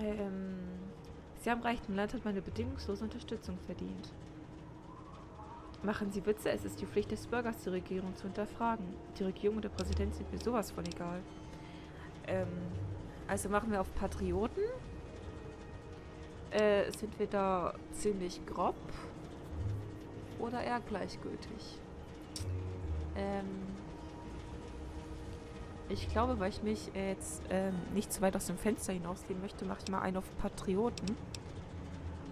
Ähm, Sie haben recht, mein Land hat meine bedingungslose Unterstützung verdient. Machen Sie Witze, es ist die Pflicht des Bürgers, die Regierung zu hinterfragen. Die Regierung und der Präsident sind mir sowas von egal. Ähm, also machen wir auf Patrioten. Äh, sind wir da ziemlich grob oder eher gleichgültig? Ähm, ich glaube, weil ich mich jetzt ähm, nicht zu weit aus dem Fenster hinauslehnen möchte, mache ich mal einen auf Patrioten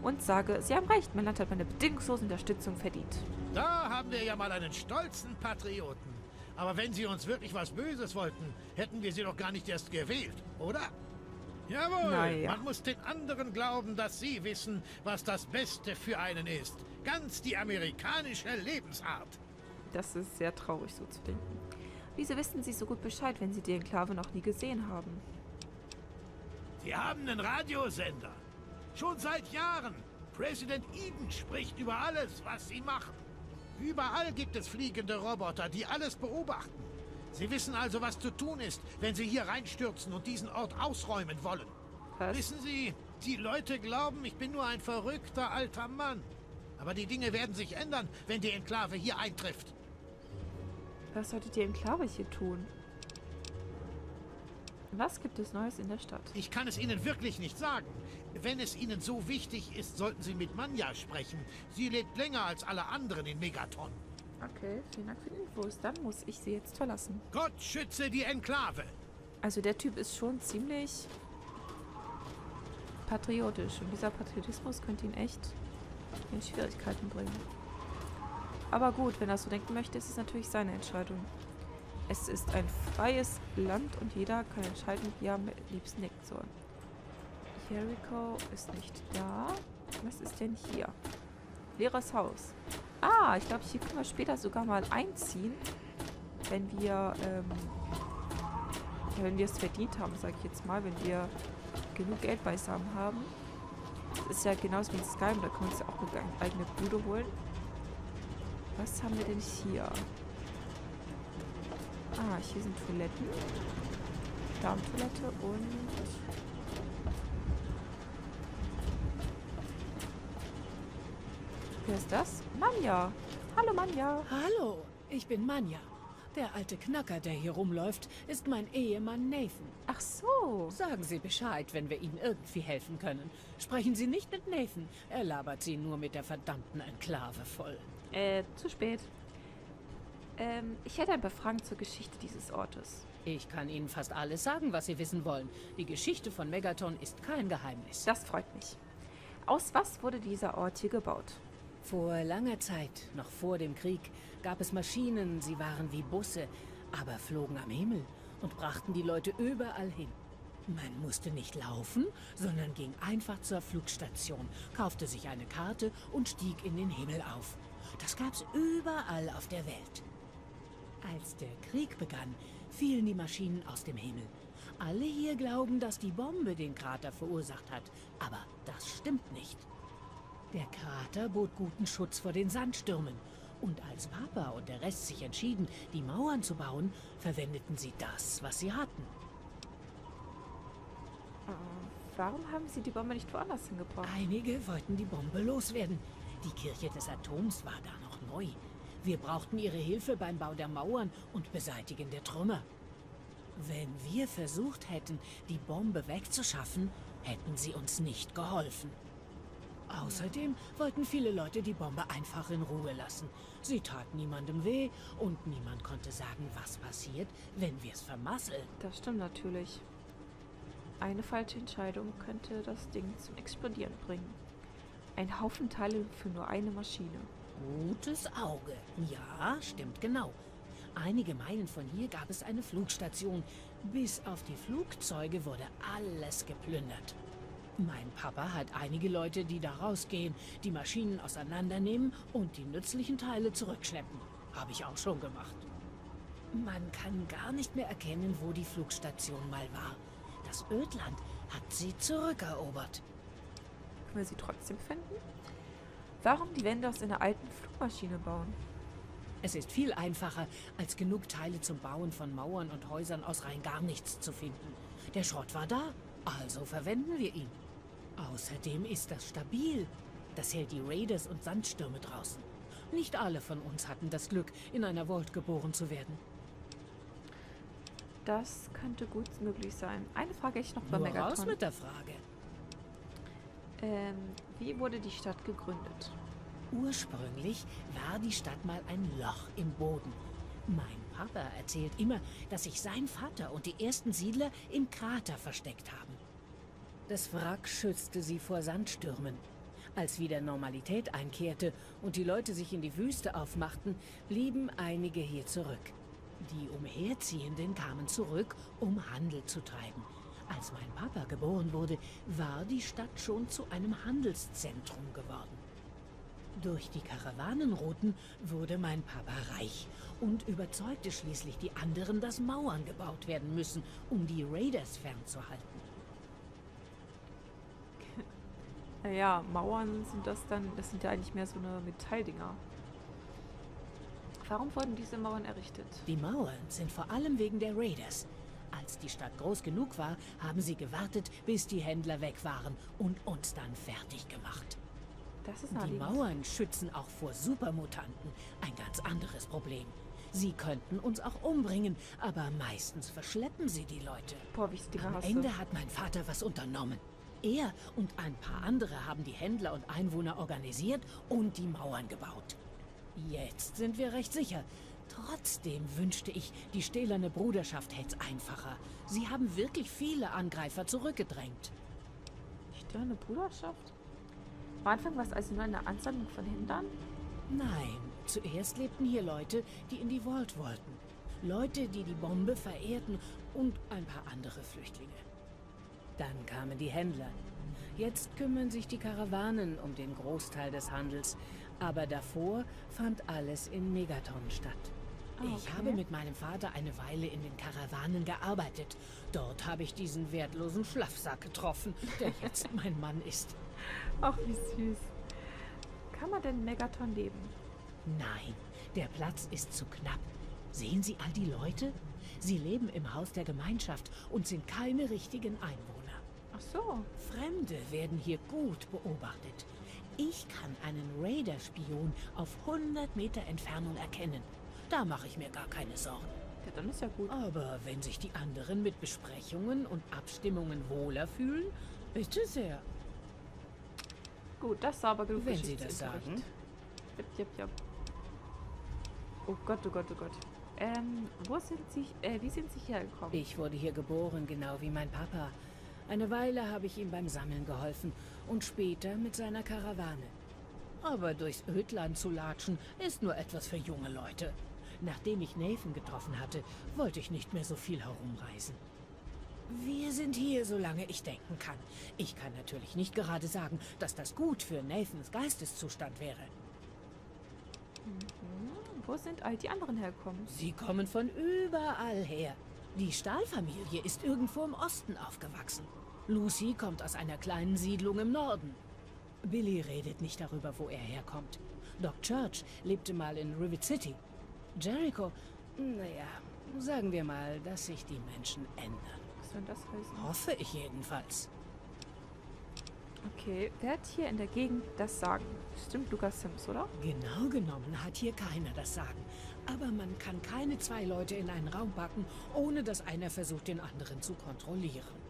und sage, Sie haben recht, mein Land hat meine bedingungslose Unterstützung verdient. Da haben wir ja mal einen stolzen Patrioten. Aber wenn Sie uns wirklich was Böses wollten, hätten wir Sie doch gar nicht erst gewählt, oder? Jawohl, Naja. man muss den anderen glauben, dass sie wissen, was das Beste für einen ist. Ganz die amerikanische Lebensart. Das ist sehr traurig, so zu denken. Wieso wissen Sie so gut Bescheid, wenn Sie die Enklave noch nie gesehen haben? Sie haben einen Radiosender. Schon seit Jahren. Präsident Eden spricht über alles, was sie machen. Überall gibt es fliegende Roboter, die alles beobachten. Sie wissen also, was zu tun ist, wenn Sie hier reinstürzen und diesen Ort ausräumen wollen. Was? Wissen Sie, die Leute glauben, ich bin nur ein verrückter alter Mann. Aber die Dinge werden sich ändern, wenn die Enklave hier eintrifft. Was sollte die Enklave hier tun? Was gibt es Neues in der Stadt? Ich kann es Ihnen wirklich nicht sagen. Wenn es Ihnen so wichtig ist, sollten Sie mit Manja sprechen. Sie lebt länger als alle anderen in Megaton. Okay, vielen Dank für die Infos. Dann muss ich sie jetzt verlassen. Gott schütze die Enklave. Also der Typ ist schon ziemlich patriotisch. Und dieser Patriotismus könnte ihn echt in Schwierigkeiten bringen. Aber gut, wenn er so denken möchte, ist es natürlich seine Entscheidung. Es ist ein freies Land und jeder kann entscheiden, wie er am liebsten denken soll. Jericho ist nicht da. Was ist denn hier? Leeres Haus. Ah, ich glaube, hier können wir später sogar mal einziehen, wenn wir, ähm, wenn wir es verdient haben, sage ich jetzt mal, wenn wir genug Geld beisammen haben. Das ist ja genauso wie in Skyrim, da können wir uns ja auch eine eigene Bude holen. Was haben wir denn hier? Ah, hier sind Toiletten. Darmtoilette und... Wer ist das? Manja. Hallo Manja. Hallo, ich bin Manja. Der alte Knacker, der hier rumläuft, ist mein Ehemann Nathan. Ach so. Sagen Sie Bescheid, wenn wir Ihnen irgendwie helfen können. Sprechen Sie nicht mit Nathan. Er labert Sie nur mit der verdammten Enklave voll. Äh, zu spät. Ähm, ich hätte ein paar Fragen zur Geschichte dieses Ortes. Ich kann Ihnen fast alles sagen, was Sie wissen wollen. Die Geschichte von Megaton ist kein Geheimnis. Das freut mich. Aus was wurde dieser Ort hier gebaut? Vor langer Zeit, noch vor dem Krieg, gab es Maschinen, sie waren wie Busse, aber flogen am Himmel und brachten die Leute überall hin. Man musste nicht laufen, sondern ging einfach zur Flugstation, kaufte sich eine Karte und stieg in den Himmel auf. Das gab's überall auf der Welt. Als der Krieg begann, fielen die Maschinen aus dem Himmel. Alle hier glauben, dass die Bombe den Krater verursacht hat, aber das stimmt nicht. Der Krater bot guten Schutz vor den Sandstürmen. Und als Papa und der Rest sich entschieden, die Mauern zu bauen, verwendeten sie das, was sie hatten. Warum haben Sie die Bombe nicht woanders hingebracht? Einige wollten die Bombe loswerden. Die Kirche des Atoms war da noch neu. Wir brauchten ihre Hilfe beim Bau der Mauern und Beseitigen der Trümmer. Wenn wir versucht hätten, die Bombe wegzuschaffen, hätten sie uns nicht geholfen. Außerdem wollten viele Leute die Bombe einfach in Ruhe lassen. Sie tat niemandem weh und niemand konnte sagen, was passiert, wenn wir es vermasseln. Das stimmt natürlich. Eine falsche Entscheidung könnte das Ding zum Explodieren bringen. Ein Haufen Teile für nur eine Maschine. Gutes Auge. Ja, stimmt genau. Einige Meilen von hier gab es eine Flugstation. Bis auf die Flugzeuge wurde alles geplündert. Mein Papa hat einige Leute, die da rausgehen, die Maschinen auseinandernehmen und die nützlichen Teile zurückschleppen. Habe ich auch schon gemacht. Man kann gar nicht mehr erkennen, wo die Flugstation mal war. Das Ödland hat sie zurückerobert. Können wir sie trotzdem finden? Warum die Wände aus einer alten Flugmaschine bauen? Es ist viel einfacher, als genug Teile zum Bauen von Mauern und Häusern aus rein gar nichts zu finden. Der Schrott war da Also verwenden wir ihn. Außerdem ist das stabil. Das hält die Raiders und Sandstürme draußen. Nicht alle von uns hatten das Glück, in einer Vault geboren zu werden. Das könnte gut möglich sein. Eine Frage hätte ich noch bei Nur Megaton. raus mit der Frage. Ähm, wie wurde die Stadt gegründet? Ursprünglich war die Stadt mal ein Loch im Boden. Mein Papa erzählt immer, dass sich sein Vater und die ersten Siedler im Krater versteckt haben. Das Wrack schützte sie vor Sandstürmen. Als wieder Normalität einkehrte und die Leute sich in die Wüste aufmachten, blieben einige hier zurück. Die Umherziehenden kamen zurück, um Handel zu treiben. Als mein Papa geboren wurde, war die Stadt schon zu einem Handelszentrum geworden. Durch die Karawanenrouten wurde mein Papa reich und überzeugte schließlich die anderen, dass Mauern gebaut werden müssen, um die Raiders fernzuhalten. Naja, Mauern sind das dann, das sind ja eigentlich mehr so eine Metalldinger. Warum wurden diese Mauern errichtet? Die Mauern sind vor allem wegen der Raiders. Als die Stadt groß genug war, haben sie gewartet, bis die Händler weg waren und uns dann fertig gemacht. Das ist Die. Mauern schützen auch vor Supermutanten. Ein ganz anderes Problem. Sie könnten uns auch umbringen, aber meistens verschleppen sie die Leute. Boah, wie ich die Am. Ende hat mein Vater was unternommen. Er und ein paar andere haben die Händler und Einwohner organisiert und die Mauern gebaut. Jetzt sind wir recht sicher. Trotzdem wünschte ich, die stählerne Bruderschaft hätte es einfacher. Sie haben wirklich viele Angreifer zurückgedrängt. Stirne Bruderschaft? Am Anfang war es also nur eine Ansammlung von Händlern? Nein, zuerst lebten hier Leute, die in die Vault wollten. Leute, die die Bombe verehrten und ein paar andere Flüchtlinge. Dann kamen die Händler. Jetzt kümmern sich die Karawanen um den Großteil des Handels. Aber davor fand alles in Megaton statt. Ah, Ich okay. habe mit meinem Vater eine Weile in den Karawanen gearbeitet. Dort habe ich diesen wertlosen Schlafsack getroffen, der jetzt mein Mann ist. Ach, wie süß. Kann man denn in Megaton leben? Nein, der Platz ist zu knapp. Sehen Sie all die Leute? Sie leben im Haus der Gemeinschaft und sind keine richtigen Einwohner. Ach so. Fremde werden hier gut beobachtet. Ich kann einen Raider-Spion auf 100 Meter Entfernung erkennen. Da mache ich mir gar keine Sorgen. Ja, dann ist ja gut. Aber wenn sich die anderen mit Besprechungen und Abstimmungen wohler fühlen, bitte sehr. Gut, das ist aber genug Wenn Sie das sagen. Jep, jep, jep. Oh Gott, oh Gott, oh Gott. Ähm, wo sind Sie, äh, wie sind Sie hergekommen? Ich wurde hier geboren, genau wie mein Papa. Eine Weile habe ich ihm beim Sammeln geholfen und später mit seiner Karawane. Aber durchs Ödland zu latschen ist nur etwas für junge Leute. Nachdem ich Nathan getroffen hatte, wollte ich nicht mehr so viel herumreisen. Wir sind hier, solange ich denken kann. Ich kann natürlich nicht gerade sagen, dass das gut für Nathans Geisteszustand wäre. Hm, wo sind all die anderen hergekommen? Sie kommen von überall her. Die Stahlfamilie ist irgendwo im Osten aufgewachsen. Lucy kommt aus einer kleinen Siedlung im Norden. Billy redet nicht darüber, wo er herkommt. Doc Church lebte mal in Rivet City. Jericho, naja, sagen wir mal, dass sich die Menschen ändern. Was soll das heißen? Hoffe ich jedenfalls. Okay, wer hat hier in der Gegend das Sagen? Stimmt Lukas Sims, oder? Genau genommen hat hier keiner das Sagen. Aber man kann keine zwei Leute in einen Raum packen, ohne dass einer versucht, den anderen zu kontrollieren.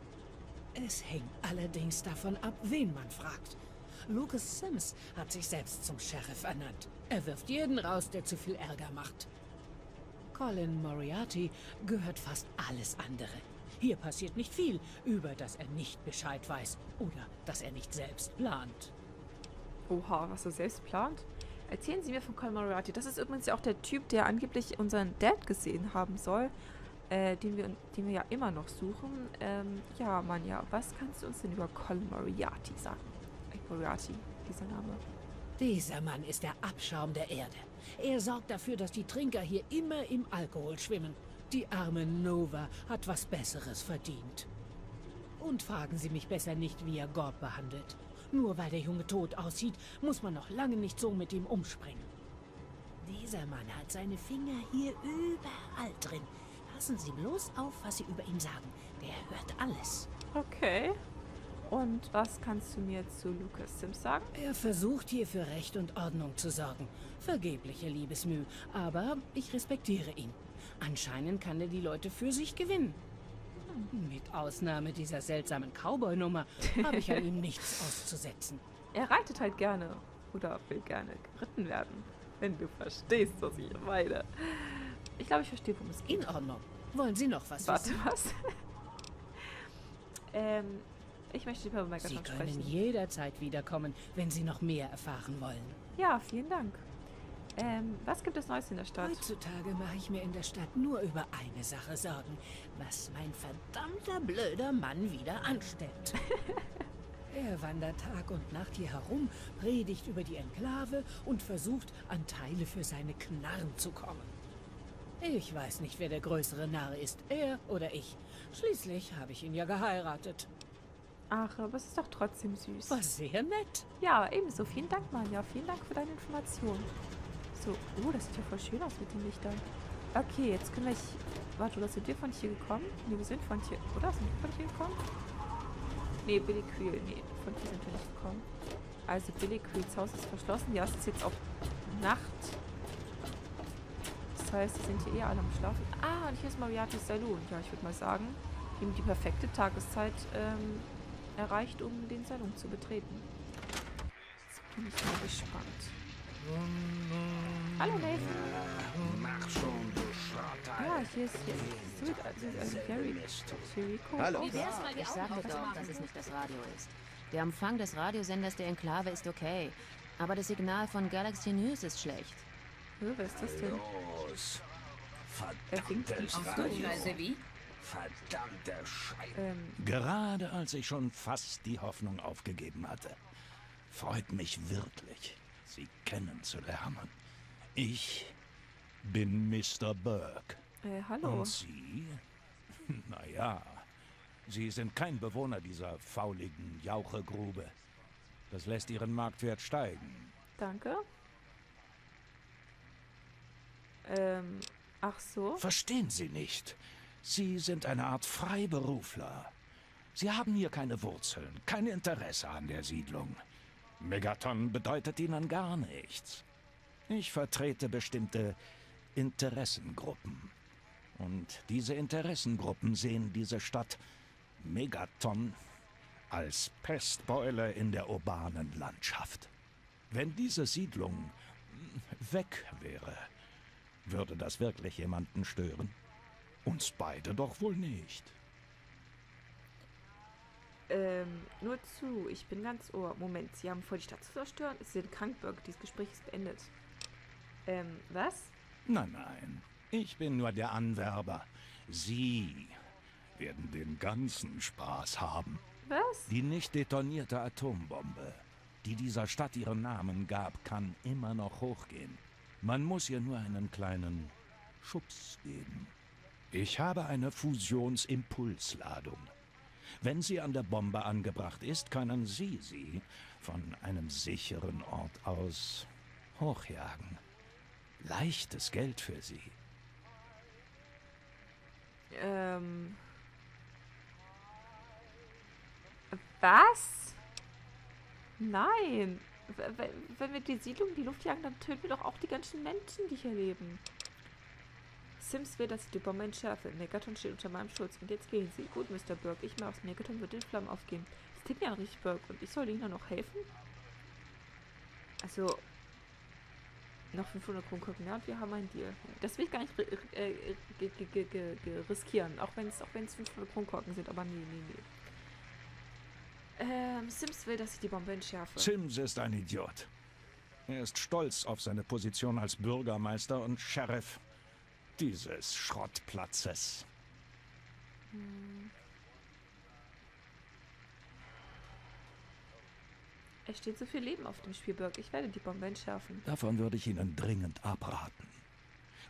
Es hängt allerdings davon ab, wen man fragt. Lucas Sims hat sich selbst zum Sheriff ernannt. Er wirft jeden raus, der zu viel Ärger macht. Colin Moriarty gehört fast alles andere. Hier passiert nicht viel, über das er nicht Bescheid weiß oder das er nicht selbst plant. Oha, was er selbst plant? Erzählen Sie mir von Colin Moriarty. Das ist übrigens ja auch der Typ, der angeblich unseren Dad gesehen haben soll. Äh, den wir, den wir ja immer noch suchen. Ähm, ja, Manja, was kannst du uns denn über Colin Moriarty sagen? Äh, Moriarty, dieser Name. Dieser Mann ist der Abschaum der Erde. Er sorgt dafür, dass die Trinker hier immer im Alkohol schwimmen. Die arme Nova hat was Besseres verdient. Und fragen Sie mich besser nicht, wie er Gord behandelt. Nur weil der Junge tot aussieht, muss man noch lange nicht so mit ihm umspringen. Dieser Mann hat seine Finger hier überall drin. Passen Sie bloß auf, was Sie über ihn sagen. Der hört alles. Okay. Und was kannst du mir zu Lucas Sims sagen? Er versucht hier für Recht und Ordnung zu sorgen. Vergebliche Liebesmüh, aber ich respektiere ihn. Anscheinend kann er die Leute für sich gewinnen. Mit Ausnahme dieser seltsamen Cowboy-Nummer habe ich an ihm nichts auszusetzen. Er reitet halt gerne. Oder will gerne geritten werden. Wenn du verstehst, was ich meine. Ich glaube, ich verstehe, worum es geht. In Ordnung. Wollen Sie noch was Warte, wissen? was? ähm, ich möchte über Sie Megatron können sprechen. jederzeit wiederkommen, wenn Sie noch mehr erfahren wollen. Ja, vielen Dank. Ähm, was gibt es Neues in der Stadt? Heutzutage mache ich mir in der Stadt nur über eine Sache Sorgen. Was mein verdammter blöder Mann wieder anstellt. er wandert Tag und Nacht hier herum, predigt über die Enklave und versucht, an Teile für seine Knarren zu kommen. Ich weiß nicht, wer der größere Narr ist, er oder ich. Schließlich habe ich ihn ja geheiratet. Ach, aber es ist doch trotzdem süß. War sehr nett. Ja, ebenso. Vielen Dank, Manja. Vielen Dank für deine Information. So, oh, das sieht ja voll schön aus mit den Lichtern. Okay, jetzt können wir... Warte, oder sind wir von hier gekommen? Nee, wir sind von hier... Oder? Sind wir von hier gekommen? Nee, Billy Creel. Nee, von hier sind wir nicht gekommen. Also, Billy Creels Haus ist verschlossen. Ja, es ist jetzt auch Nacht. Das heißt, sie sind hier eher alle am Schlafen. Ah, und hier ist Moriarty's Saloon. Ja, ich würde mal sagen, eben die perfekte Tageszeit ähm, erreicht, um den Salon zu betreten. Jetzt bin ich mal gespannt. Hallo Nathan. Mach schon, du Schrotter. Ja, hier ist hier ist Sweet, also, also Gary. Jericho. Hallo. Ich sagte doch, dass es nicht das Radio ist. Der Empfang des Radiosenders der Enklave ist okay. Aber das Signal von Galaxy News ist schlecht. Hä, wer ist das denn? Los. Er Verdammtes nicht. Radio. wie? Verdammte Scheiße. Ähm, Gerade als ich schon fast die Hoffnung aufgegeben hatte. Freut mich wirklich, Sie kennenzulernen. Ich bin Mr. Burke. äh, hallo. Und Sie? Naja, Sie sind kein Bewohner dieser fauligen Jauchegrube. Das lässt Ihren Marktwert steigen. Danke. Ähm, ach so. Verstehen Sie nicht? Sie sind eine Art Freiberufler. Sie haben hier keine Wurzeln, kein Interesse an der Siedlung. Megaton bedeutet Ihnen gar nichts. Ich vertrete bestimmte Interessengruppen. Und diese Interessengruppen sehen diese Stadt Megaton als Pestbeule in der urbanen Landschaft. Wenn diese Siedlung weg wäre, würde das wirklich jemanden stören? Uns beide doch wohl nicht. Ähm, nur zu. Ich bin ganz ohr. Moment, Sie haben vor, die Stadt zu zerstören? Sie sind krank, Burke. Dieses Gespräch ist beendet. Ähm, was? Nein, nein. Ich bin nur der Anwerber. Sie werden den ganzen Spaß haben. Was? Die nicht detonierte Atombombe, die dieser Stadt ihren Namen gab, kann immer noch hochgehen. Man muss ihr nur einen kleinen Schubs geben. Ich habe eine Fusionsimpulsladung. Wenn sie an der Bombe angebracht ist, können Sie sie von einem sicheren Ort aus hochjagen. Leichtes Geld für Sie. Ähm. Was? Nein. Wenn wir die Siedlung in die Luft jagen, dann töten wir doch auch die ganzen Menschen, die hier leben. Sims will, dass ich die Bombe entschärfe. Megaton steht unter meinem Schutz. Und jetzt gehen Sie. Gut, Mr. Burke. Ich mach's. Megaton wird in Flammen aufgehen. Das klingt ja richtig, Burke. Und ich soll Ihnen noch helfen? Also, noch 500 Kronkorken, ja, und wir haben einen Deal. Das will ich gar nicht äh, riskieren, auch wenn es auch wenn es 500 Kronkorken sind, aber nee, nee, nee. Ähm, Sims will, dass ich die Bombe entschärfe. Sims ist ein Idiot. Er ist stolz auf seine Position als Bürgermeister und Sheriff dieses Schrottplatzes. Es steht so viel Leben auf dem Spiel, Burke. Ich werde die Bombe entschärfen. Davon würde ich Ihnen dringend abraten.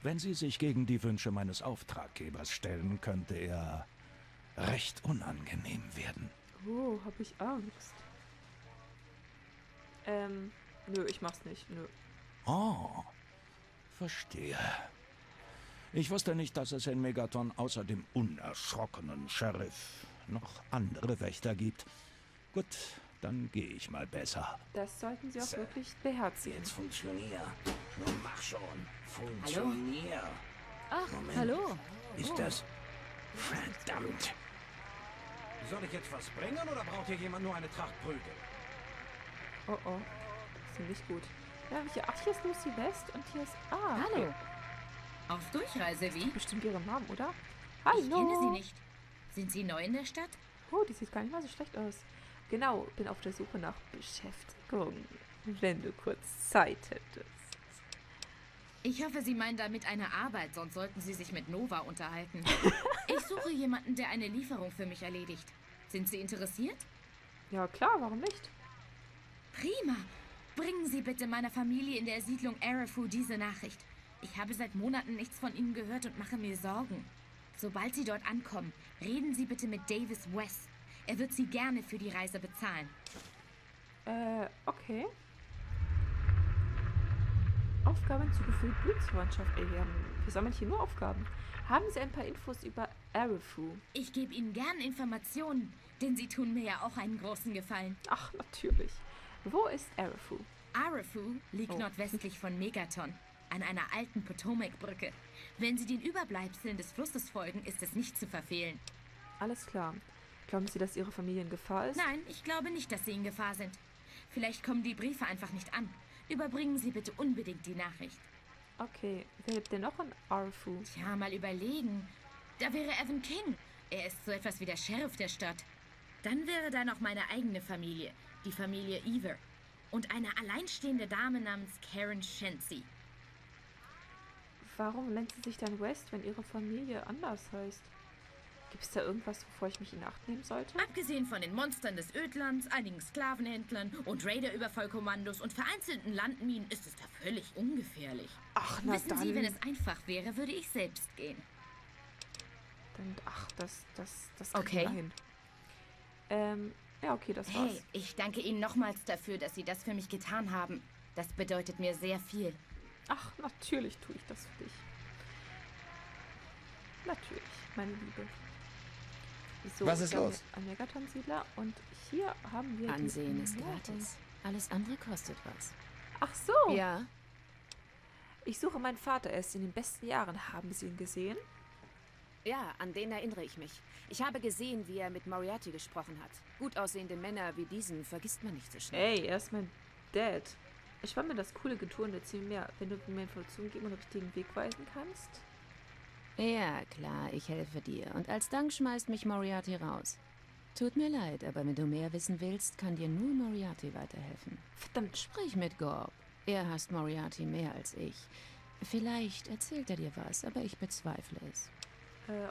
Wenn Sie sich gegen die Wünsche meines Auftraggebers stellen, könnte er recht unangenehm werden. Oh, hab ich Angst. Ähm, nö, ich mach's nicht, nö. Oh, verstehe. Ich wusste nicht, dass es in Megaton außer dem unerschrockenen Sheriff noch andere Wächter gibt. Gut, dann gehe ich mal besser. Das sollten Sie auch So. wirklich beherzigen. Jetzt funktionier. Nun mach schon. Funktionier. Ach, Moment. hallo. Ist das... Verdammt. Soll ich jetzt was bringen oder braucht hier jemand nur eine Tracht Prügel? Oh oh. Das ist nicht gut. Ja, hier, ach, hier ist Lucy West und hier ist. Ah, Hallo. Auf Durchreise wie? bestimmt ihre Mom, oder? Ich Hallo. kenne Sie nicht. Sind Sie neu in der Stadt? Oh, die sieht gar nicht mal so schlecht aus. Genau, bin auf der Suche nach Beschäftigung. Wenn du kurz Zeit hättest. Ich hoffe, Sie meinen damit eine Arbeit, sonst sollten Sie sich mit Nova unterhalten. ich suche jemanden, der eine Lieferung für mich erledigt. Sind Sie interessiert? Ja, klar, warum nicht? Prima. Bringen Sie bitte meiner Familie in der Siedlung Arafu diese Nachricht. Ich habe seit Monaten nichts von Ihnen gehört und mache mir Sorgen. Sobald Sie dort ankommen, reden Sie bitte mit Davis West. Er wird Sie gerne für die Reise bezahlen. Äh, okay. Aufgaben zugefügt, Blutsverwandtschaft erwerben. Wir sammeln hier nur Aufgaben. Haben Sie ein paar Infos über Arifu? Ich gebe Ihnen gern Informationen, denn Sie tun mir ja auch einen großen Gefallen. Ach, natürlich. Wo ist Arifu? Arafu liegt Oh. nordwestlich von Megaton, an einer alten Potomac-Brücke. Wenn Sie den Überbleibseln des Flusses folgen, ist es nicht zu verfehlen. Alles klar. Glauben Sie, dass Ihre Familie in Gefahr ist? Nein, ich glaube nicht, dass Sie in Gefahr sind. Vielleicht kommen die Briefe einfach nicht an. Überbringen Sie bitte unbedingt die Nachricht. Okay. Wer lebt denn noch in Arifu? Tja, mal überlegen. Da wäre Evan King. Er ist so etwas wie der Sheriff der Stadt. Dann wäre da noch meine eigene Familie, die Familie Ever. Und eine alleinstehende Dame namens Karen Shensi. Warum nennt sie sich dann West, wenn ihre Familie anders heißt? Gibt es da irgendwas, wovor ich mich in Acht nehmen sollte? Abgesehen von den Monstern des Ödlands, einigen Sklavenhändlern und Raider-Überfallkommandos und vereinzelten Landminen ist es da völlig ungefährlich. Ach, na Wissen dann. Sie, wenn es einfach wäre, würde ich selbst gehen. dann ach, das, das, das Okay. hin. Ähm, ja, okay, das war's. Hey, ich danke Ihnen nochmals dafür, dass Sie das für mich getan haben. Das bedeutet mir sehr viel. Ach, natürlich tue ich das für dich. Natürlich, meine Liebe. So, Was ist los? Einen Megaton-Siedler und hier haben wir. Ansehen ist gratis. Alles andere kostet was. Ach so. Ja, Ich suche meinen Vater erst in den besten Jahren. Haben Sie ihn gesehen? ja, an den erinnere ich mich. Ich habe gesehen, wie er mit Moriarty gesprochen hat. Gut aussehende Männer wie diesen vergisst man nicht so schnell. Ey, er ist mein Dad. Ich war mir das coole Getue und erzähl mir, wenn du mir Informationen geben und den richtigen Weg weisen kannst. Ja, klar, ich helfe dir. Und als Dank schmeißt mich Moriarty raus. Tut mir leid, aber wenn du mehr wissen willst, kann dir nur Moriarty weiterhelfen. Verdammt, Sprich mit Gorb. Er hasst Moriarty mehr als ich. Vielleicht erzählt er dir was, aber ich bezweifle es. äh,